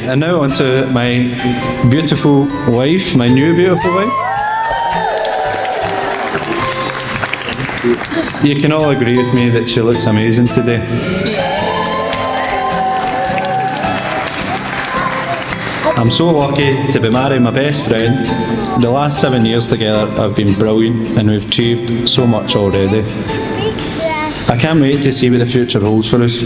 And now on to my beautiful wife, my new beautiful wife. You can all agree with me that she looks amazing today. I'm so lucky to be marrying my best friend. The last seven years together have been brilliant and we've achieved so much already. I can't wait to see what the future holds for us.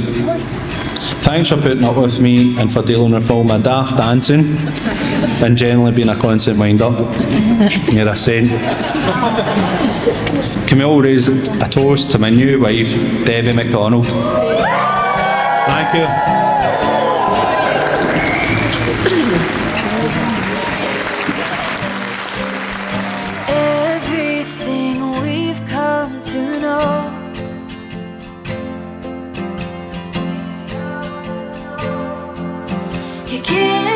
Thanks for putting up with me and for dealing with all my daft dancing and generally being a constant wind up. You're a saint. Can we all raise a toast to my new wife, Debbie McDonald? Thank you. You're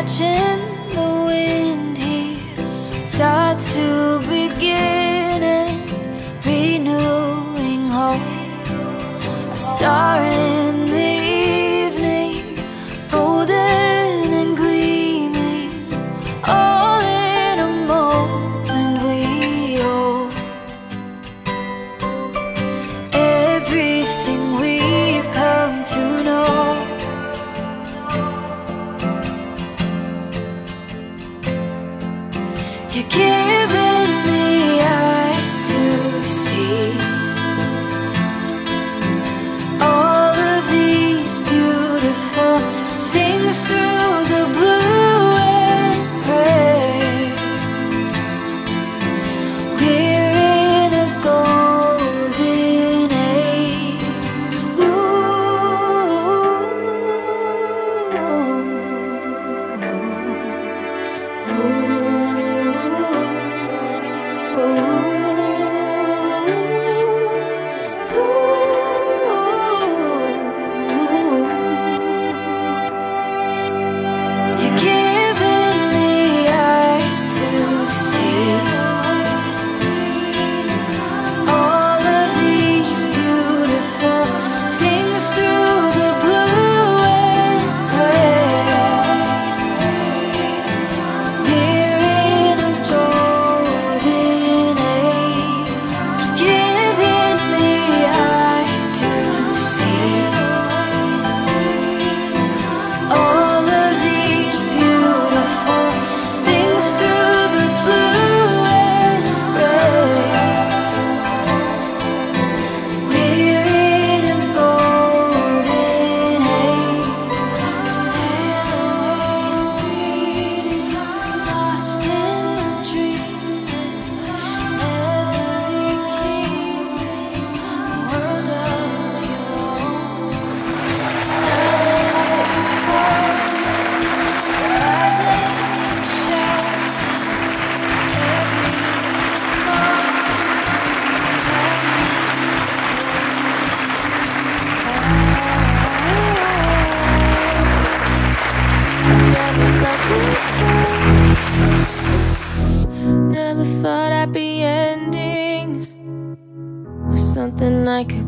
catching the wind here. Start to begin and renewing hope. A star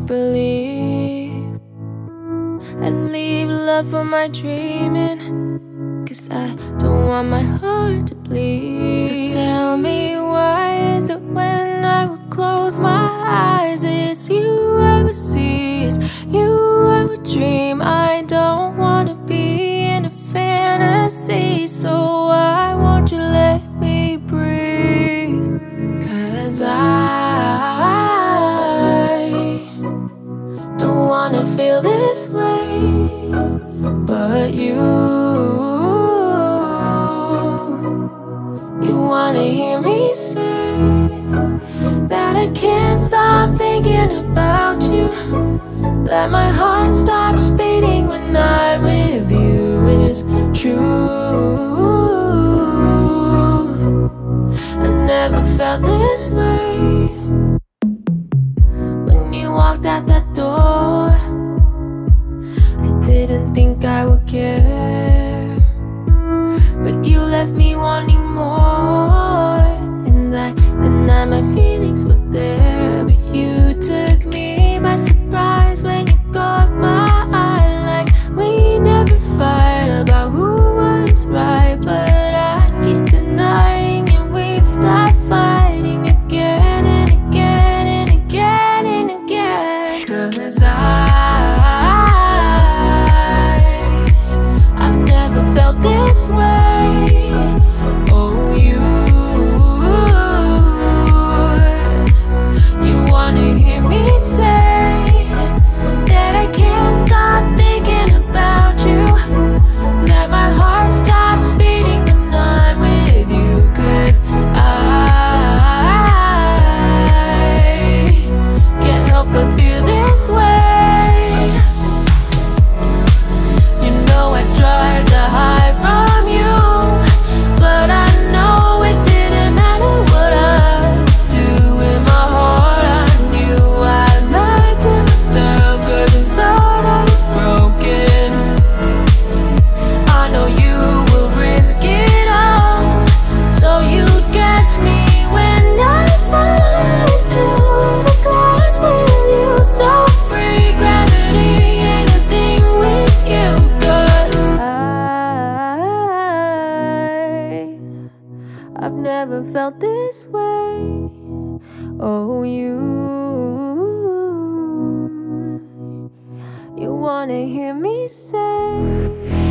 believe. I leave love for my dreaming. Cause I don't want my heart to bleed. feel this way, but you. You wanna hear me say that I can't stop thinking about you, that my heart stops beating when I'm with you is true. I never felt this way. felt this way. Oh, you. You wanna hear me say.